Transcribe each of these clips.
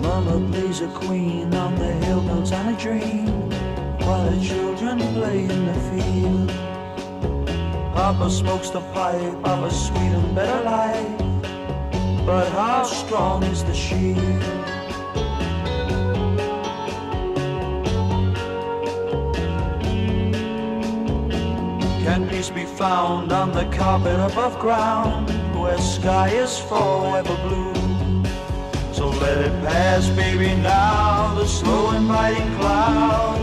Mama plays a queen on the hill no time to dream. While the children play in the field. Papa smokes the pipe of a sweet and better life. But how strong is the shield? Can peace be found on the carpet above ground, where sky is forever blue? So let it pass, baby, now, the slow and biting cloud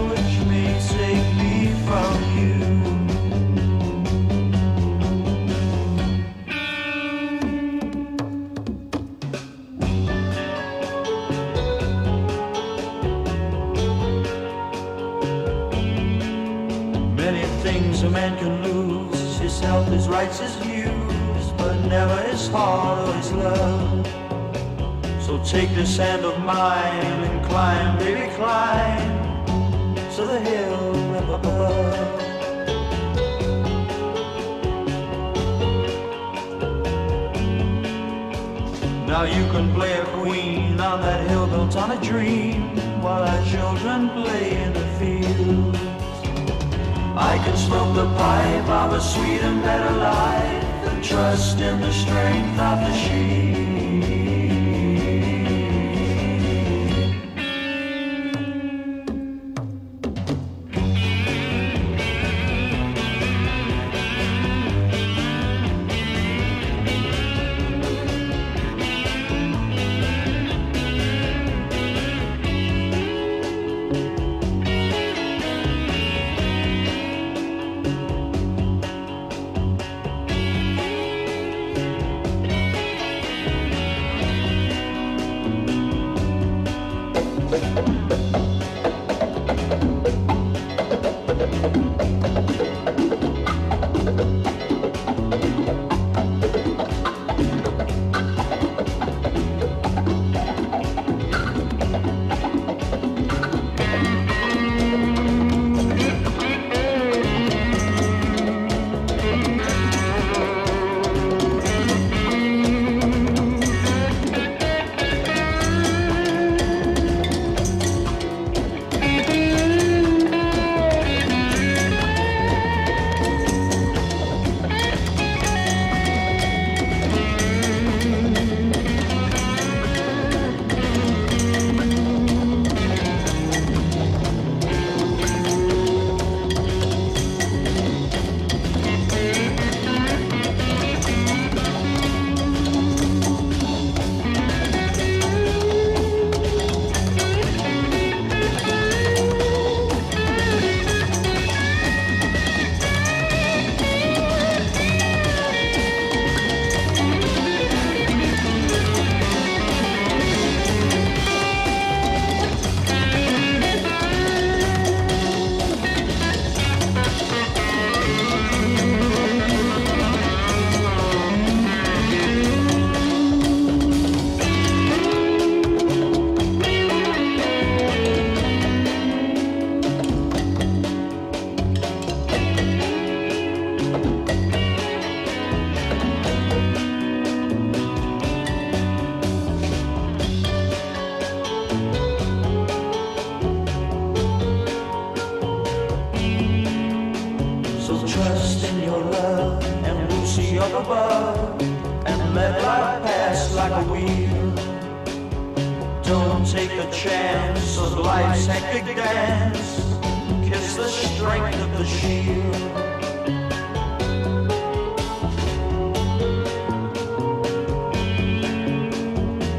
things a man can lose, his health, his rights, his views, but never his heart or his love. So take this hand of mine and climb, baby, climb to the hill up above. Now you can play a queen on that hill built on a dream while our children play in the fields. I can smoke the pipe of a sweet and better life and trust in the strength of the sheep. Above and let life pass like a wheel. Don't take a chance of life's hectic dance. Kiss the strength of the shield.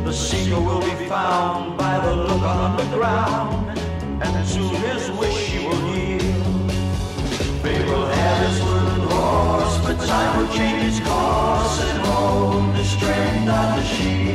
The seeker will be found by the look on the ground, change its course and hold the strength of the sheep.